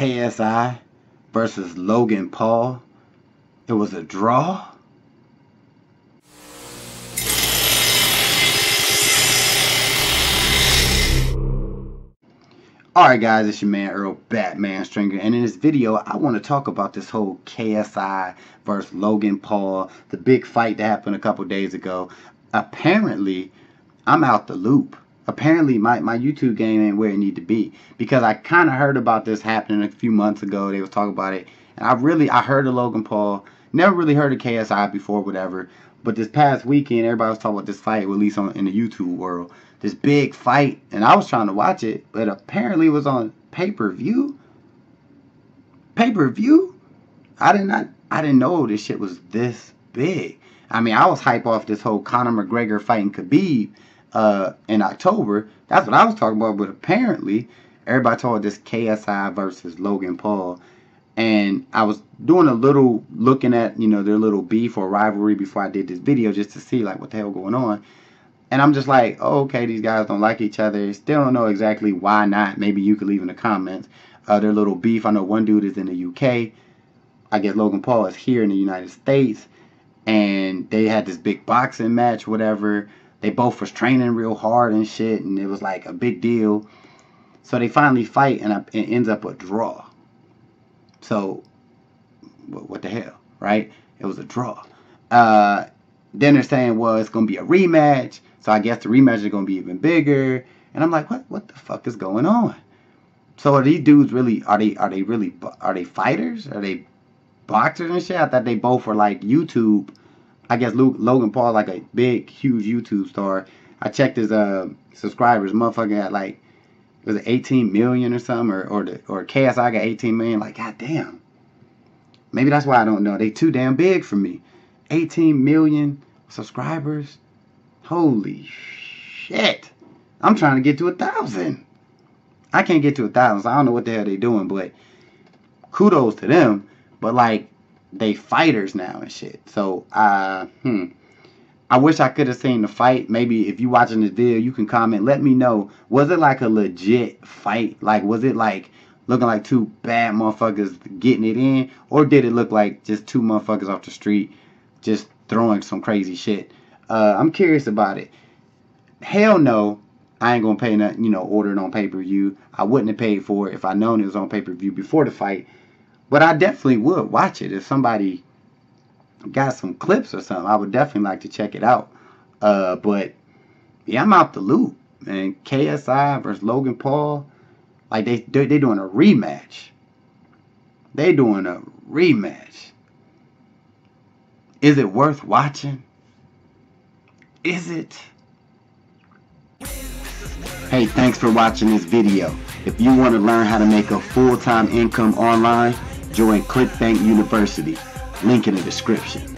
KSI versus Logan Paul. It was a draw. Alright guys, it's your man Earl Batman Stringer and in this video I want to talk about this whole KSI versus Logan Paul, the big fight that happened a couple days ago. Apparently, I'm out the loop. Apparently my, my YouTube game ain't where it need to be because I kind of heard about this happening a few months ago. They was talking about it and I really, I heard of Logan Paul, never really heard of KSI before, whatever. But this past weekend, everybody was talking about this fight, at least on in the YouTube world this big fight, and I was trying to watch it, but apparently it was on pay per view. Pay per view? I did not. I didn't know this shit was this big. I mean, I was hype off this whole Conor McGregor fighting Khabib uh, in October. That's what I was talking about. But apparently, everybody told this KSI versus Logan Paul, and I was doing a little looking at you know their little beef or rivalry before I did this video just to see like what the hell going on. And I'm just like, oh, okay, these guys don't like each other. Still don't know exactly why not. Maybe you could leave in the comments. Uh, their little beef. I know one dude is in the UK. I guess Logan Paul is here in the United States. And they had this big boxing match, whatever. They both was training real hard and shit. And it was like a big deal. So they finally fight and it ends up a draw. So, what the hell, right? It was a draw. Uh, then they're saying, well, it's to be a rematch. So I guess the rematch is to be even bigger. And I'm like, what? What the fuck is going on? So are these dudes really? Are they? Are they really? Are they fighters? Are they boxers and shit? I thought they both were like YouTube. I guess Luke, Logan Paul like a big, huge YouTube star. I checked his uh subscribers. Motherfucker had like it was it 18 million or something, or or the, or KSI got 18 million. Like, goddamn. Maybe that's why I don't know. They too damn big for me. 18 million subscribers. Holy shit. I'm trying to get to a thousand. I can't get to a thousand, so I don't know what the hell they doing, but kudos to them. But like they fighters now and shit. So uh hmm. I wish I could have seen the fight. Maybe if you watching this video, you can comment. Let me know. Was it like a legit fight? Like was it like looking like two bad motherfuckers getting it in? Or did it look like just two motherfuckers off the street just throwing some crazy shit. Uh, I'm curious about it. Hell no, I ain't gonna pay nothing, you know, ordering on pay per view. I wouldn't have paid for it if I known it was on pay per view before the fight. But I definitely would watch it if somebody got some clips or something. I would definitely like to check it out. Uh, but yeah, I'm out the loop, man. KSI versus Logan Paul, like they they they doing a rematch. They doing a rematch. Is it worth watching? Is it? Hey, thanks for watching this video. If you want to learn how to make a full-time income online, join ClickBank University. Link in the description.